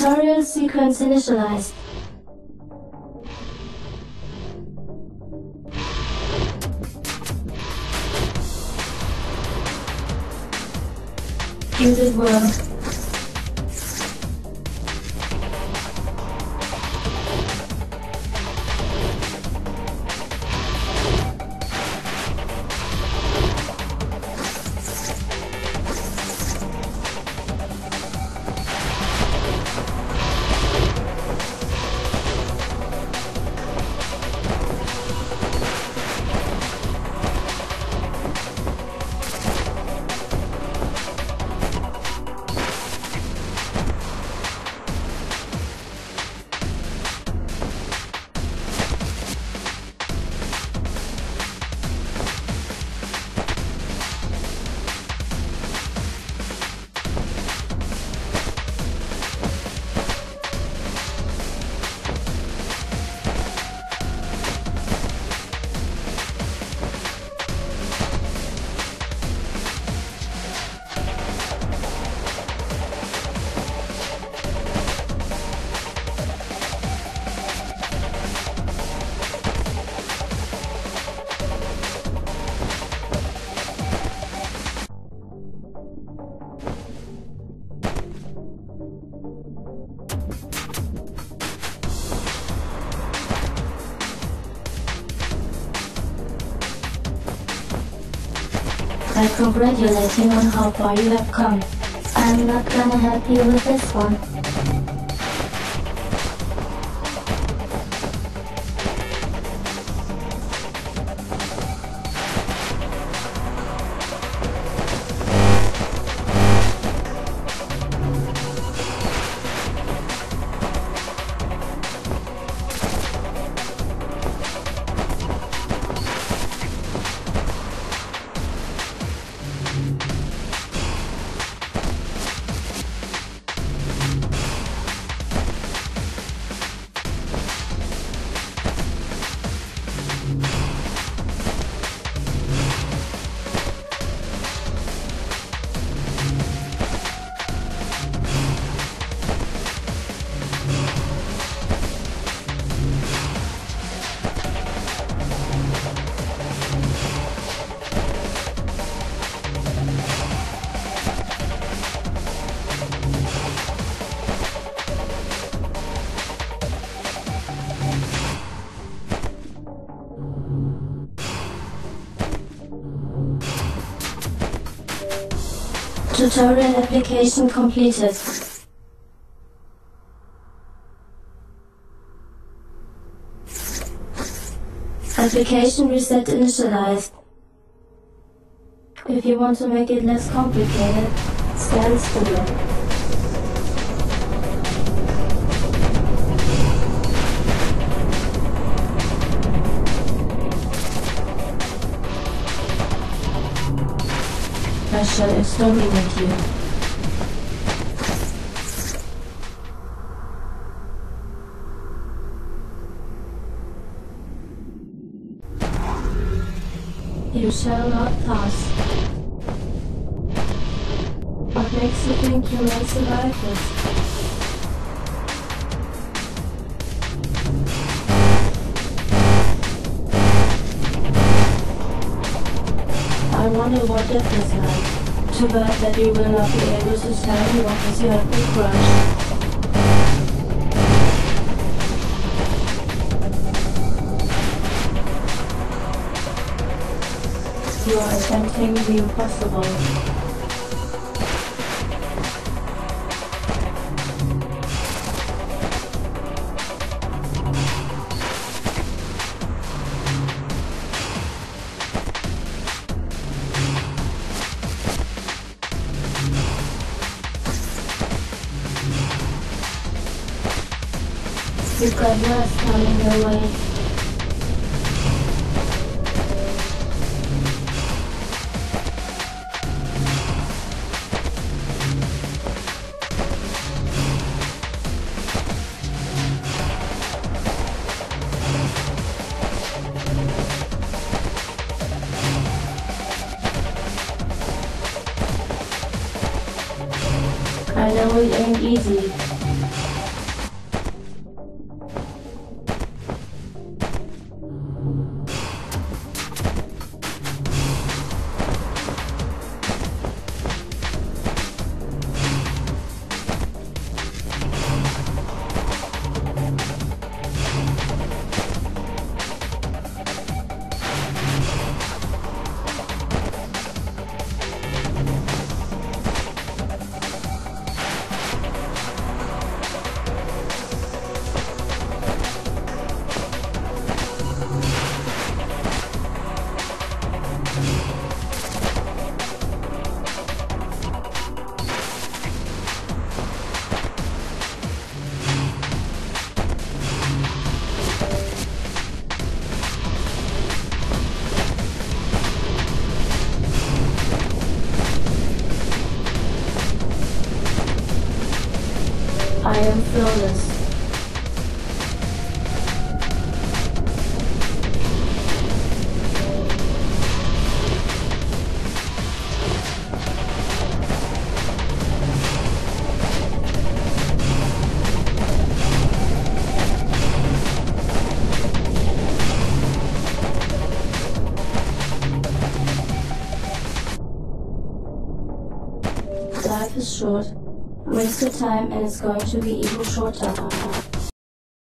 Tutorial sequence initialized. Muted world. I congratulate you on how far you have come. I'm not gonna help you with this one. Tutorial application completed. Application reset initialized. If you want to make it less complicated, stand still. I shall exterminate you. You shall not pass. What makes you think you may survive this? Wonder what death is like. Too bad that you will not be able to tell me what is you have been crushed. You are attempting the impossible. You've got worse coming your way. I know it ain't easy, am flawless. Life is short. Wasted time and it's going to be even shorter.